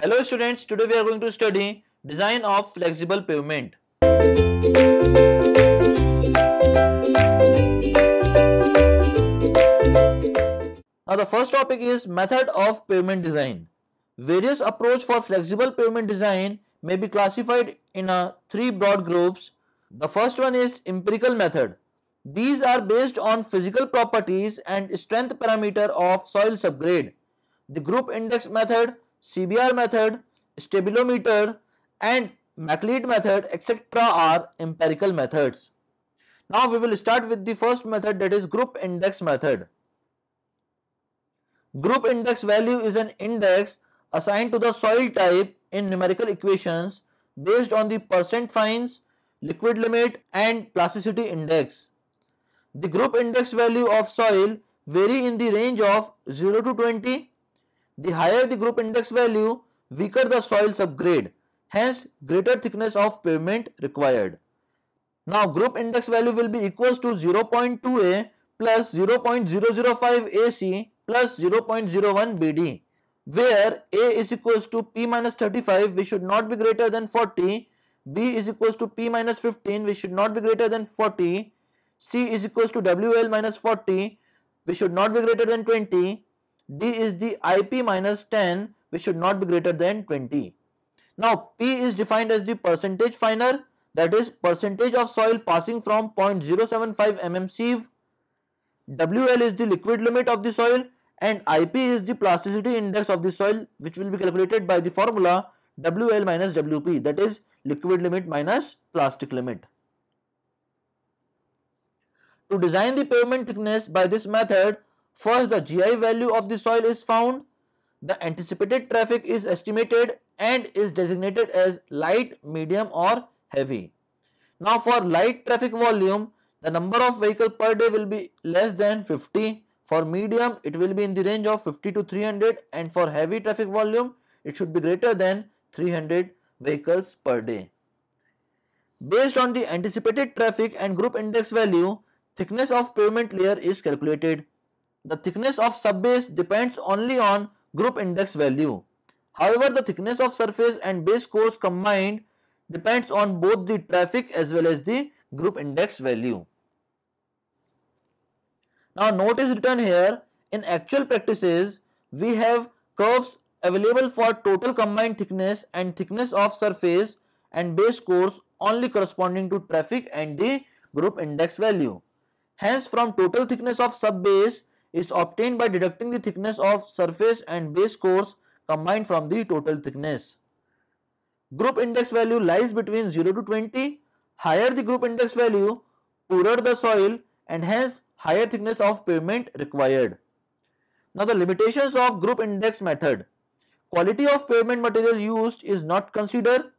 Hello students, today we are going to study design of flexible pavement. Now the first topic is method of pavement design. Various approach for flexible pavement design may be classified in a three broad groups. The first one is empirical method. These are based on physical properties and strength parameter of soil subgrade. The group index method CBR method, stabilometer and MacLeod method etc. are empirical methods. Now we will start with the first method that is group index method. Group index value is an index assigned to the soil type in numerical equations based on the percent fines, liquid limit and plasticity index. The group index value of soil vary in the range of 0 to 20 the higher the group index value, weaker the soil subgrade, hence greater thickness of pavement required. Now group index value will be equals to 0.2a plus 0.005 AC plus 0.01 BD where A is equals to P minus 35 which should not be greater than 40, B is equals to P minus 15 which should not be greater than 40, C is equals to WL minus 40 which should not be greater than 20 D is the IP minus 10 which should not be greater than 20. Now P is defined as the percentage finer that is percentage of soil passing from 0.075 mm sieve. WL is the liquid limit of the soil and IP is the plasticity index of the soil which will be calculated by the formula WL minus WP that is liquid limit minus plastic limit. To design the pavement thickness by this method First, the GI value of the soil is found, the anticipated traffic is estimated and is designated as light, medium or heavy. Now for light traffic volume, the number of vehicle per day will be less than 50. For medium, it will be in the range of 50 to 300 and for heavy traffic volume, it should be greater than 300 vehicles per day. Based on the anticipated traffic and group index value, thickness of pavement layer is calculated the thickness of subbase depends only on group index value. However, the thickness of surface and base course combined depends on both the traffic as well as the group index value. Now note is written here in actual practices we have curves available for total combined thickness and thickness of surface and base course only corresponding to traffic and the group index value. Hence from total thickness of subbase is obtained by deducting the thickness of surface and base course combined from the total thickness. Group index value lies between 0 to 20. Higher the group index value, poorer the soil and hence higher thickness of pavement required. Now the limitations of group index method. Quality of pavement material used is not considered.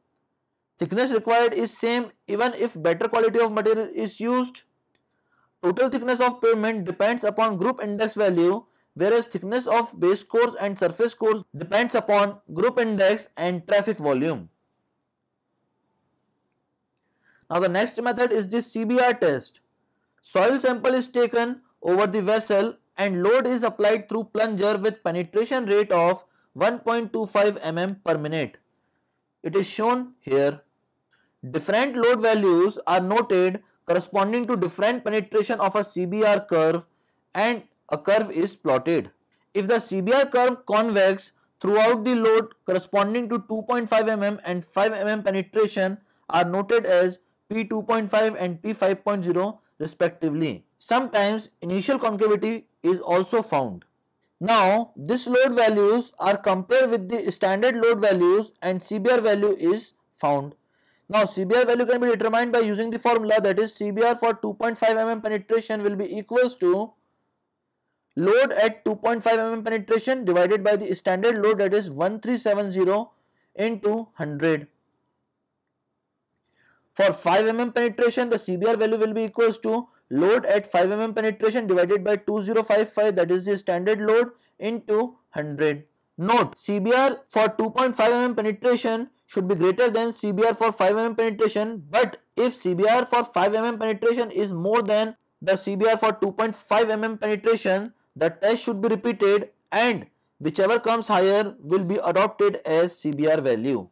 Thickness required is same even if better quality of material is used. Total thickness of pavement depends upon group index value whereas thickness of base course and surface course depends upon group index and traffic volume. Now the next method is the CBR test. Soil sample is taken over the vessel and load is applied through plunger with penetration rate of 1.25 mm per minute. It is shown here. Different load values are noted corresponding to different penetration of a CBR curve and a curve is plotted. If the CBR curve convex throughout the load corresponding to 2.5 mm and 5 mm penetration are noted as P2.5 and P5.0 respectively. Sometimes initial concavity is also found. Now this load values are compared with the standard load values and CBR value is found. Now CBR value can be determined by using the formula that is CBR for 2.5 mm penetration will be equals to load at 2.5 mm penetration divided by the standard load that is 1370 into 100. For 5 mm penetration the CBR value will be equals to load at 5 mm penetration divided by 2055 that is the standard load into 100. Note CBR for 2.5 mm penetration should be greater than CBR for 5 mm penetration but if CBR for 5 mm penetration is more than the CBR for 2.5 mm penetration the test should be repeated and whichever comes higher will be adopted as CBR value.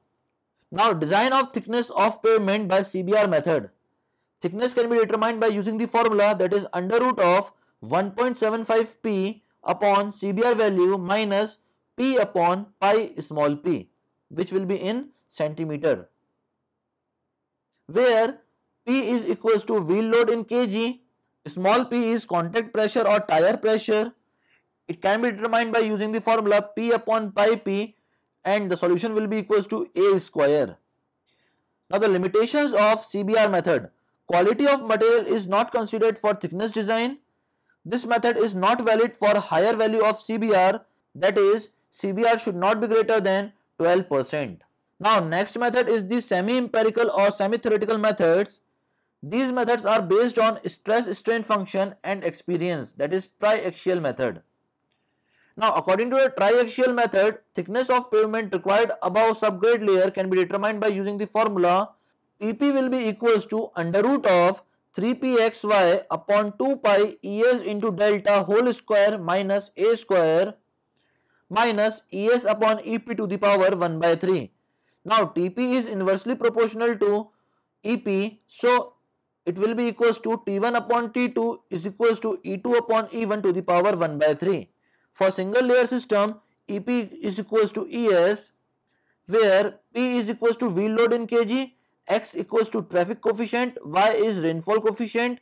Now design of thickness of pavement by CBR method. Thickness can be determined by using the formula that is under root of 1.75 p upon CBR value minus p upon pi small p which will be in centimeter where p is equals to wheel load in kg small p is contact pressure or tire pressure it can be determined by using the formula p upon pi p and the solution will be equals to a square. Now the limitations of CBR method. Quality of material is not considered for thickness design. This method is not valid for higher value of CBR that is CBR should not be greater than 12%. Now next method is the semi-empirical or semi-theoretical methods. These methods are based on stress strain function and experience that is triaxial method. Now according to the triaxial method, thickness of pavement required above subgrade layer can be determined by using the formula TP will be equals to under root of 3pxy upon 2 pi es into delta whole square minus a square minus es upon ep to the power 1 by 3. Now Tp is inversely proportional to ep so it will be equals to T1 upon T2 is equals to E2 upon E1 to the power 1 by 3. For single layer system, EP is equals to ES where P is equals to wheel load in kg, X equals to traffic coefficient, Y is rainfall coefficient,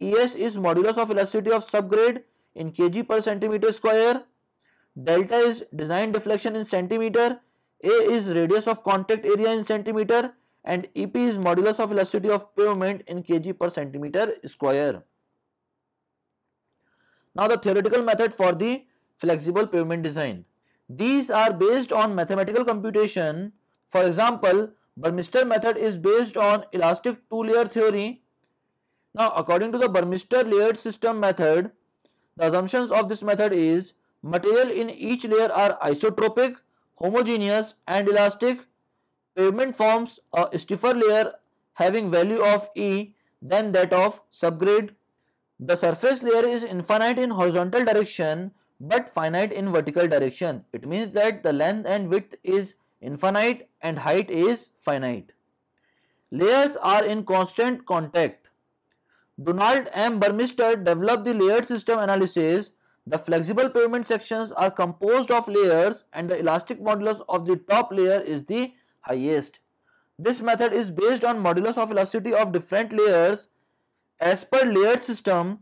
ES is modulus of elasticity of subgrade in kg per centimeter square, delta is design deflection in centimeter, A is radius of contact area in centimeter and EP is modulus of elasticity of pavement in kg per centimeter square. Now the theoretical method for the flexible pavement design. These are based on mathematical computation. For example, Burmister method is based on elastic two-layer theory. Now, according to the Burmister layered system method, the assumptions of this method is material in each layer are isotropic, homogeneous and elastic. Pavement forms a stiffer layer having value of E than that of subgrade. The surface layer is infinite in horizontal direction but finite in vertical direction. It means that the length and width is infinite and height is finite. Layers are in constant contact. Donald M. Burmister developed the layered system analysis. The flexible pavement sections are composed of layers and the elastic modulus of the top layer is the highest. This method is based on modulus of elasticity of different layers. As per layered system,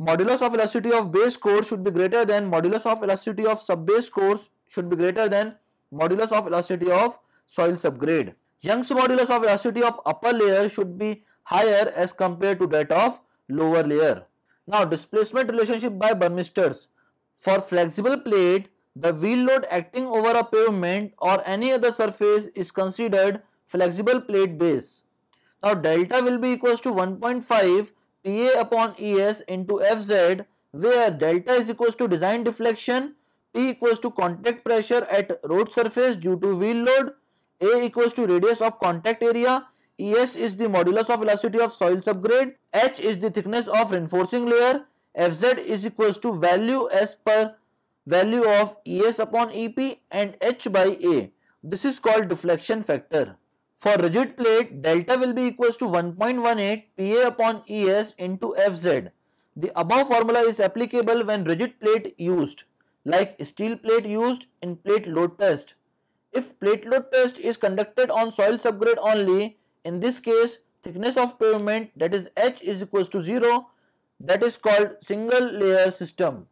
modulus of elasticity of base course should be greater than modulus of elasticity of sub-base course should be greater than modulus of elasticity of soil subgrade. Young's modulus of elasticity of upper layer should be higher as compared to that of lower layer. Now displacement relationship by Burmisters. For flexible plate, the wheel load acting over a pavement or any other surface is considered flexible plate base. Now delta will be equals to 1.5 PA upon ES into FZ where delta is equals to design deflection, P equals to contact pressure at road surface due to wheel load, A equals to radius of contact area, ES is the modulus of elasticity of soil subgrade, H is the thickness of reinforcing layer, Fz is equals to value as per value of ES upon EP and H by A. This is called deflection factor. For rigid plate, delta will be equals to 1.18 Pa upon Es into Fz. The above formula is applicable when rigid plate used, like steel plate used in plate load test. If plate load test is conducted on soil subgrade only, in this case, thickness of pavement that is H is equals to 0, that is called single layer system,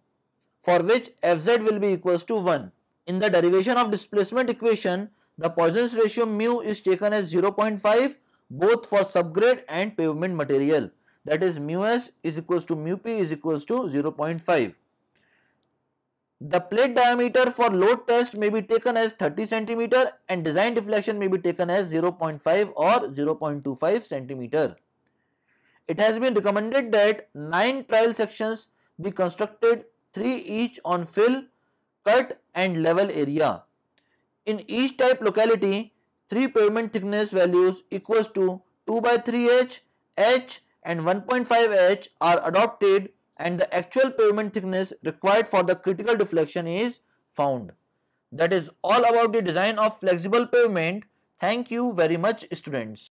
for which Fz will be equals to 1. In the derivation of displacement equation, the Poisson's ratio mu is taken as 0.5 both for subgrade and pavement material. That is mu s is equals to mu p is equals to 0.5. The plate diameter for load test may be taken as 30 cm and design deflection may be taken as 0.5 or 0.25 cm. It has been recommended that 9 trial sections be constructed 3 each on fill, cut and level area. In each type locality, 3 pavement thickness values equals to 2 by 3h, h and 1.5h are adopted and the actual pavement thickness required for the critical deflection is found. That is all about the design of flexible pavement. Thank you very much students.